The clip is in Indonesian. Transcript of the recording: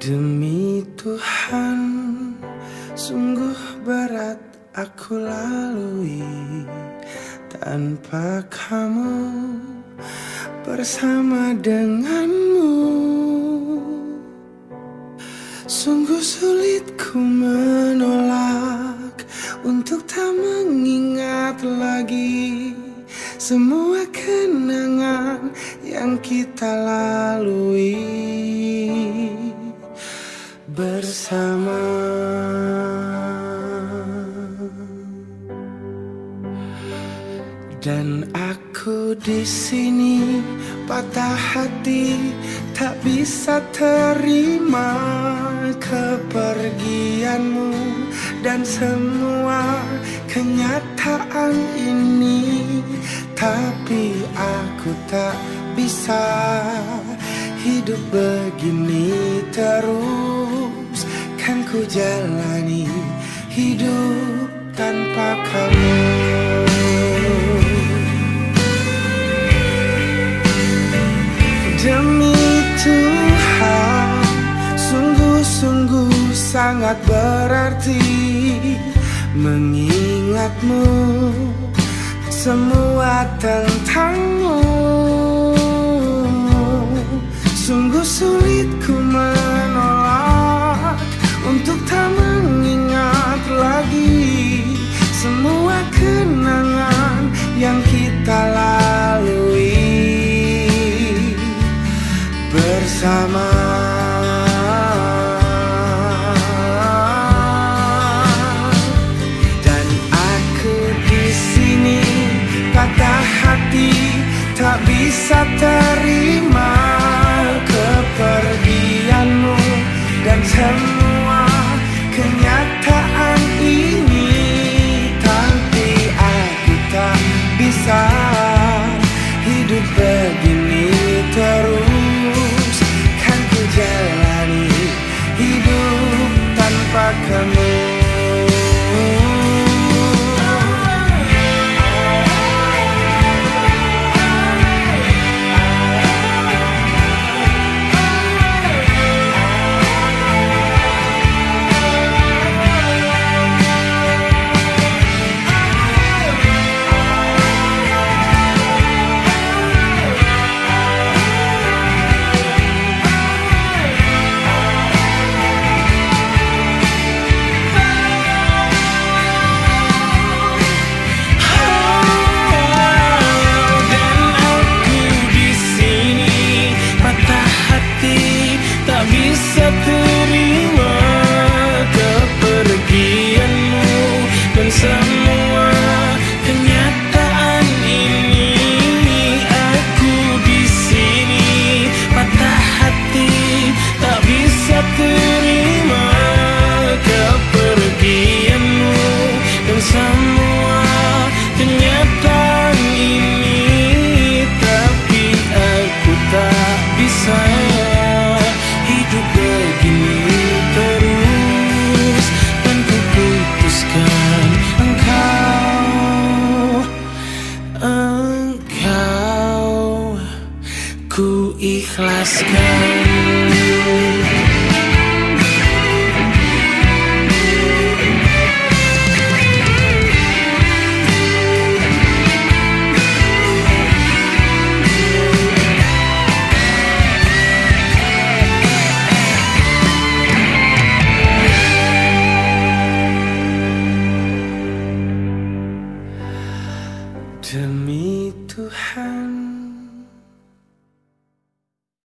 Demi Tuhan, sungguh berat aku lalui tanpa kamu bersama denganmu. Sungguh sulit ku menolak untuk tak mengingat lagi semua kenangan yang kita lalui dan aku di sini patah hati tak bisa terima kepergianmu. Dan semua kenyataan ini tapi aku tak bisa hidup begini terus. Kan ku jalani hidup tanpa kamu Demi Tuhan Sungguh-sungguh sangat berarti Mengingatmu Semua tentangmu Bersama. Dan aku di sini patah hati Tak bisa terima kepergianmu. Dan semua kenyataan ini tapi aku tak bisa hidup begini terus tanpa kamu tak ikhlaskan. Demi Tuhan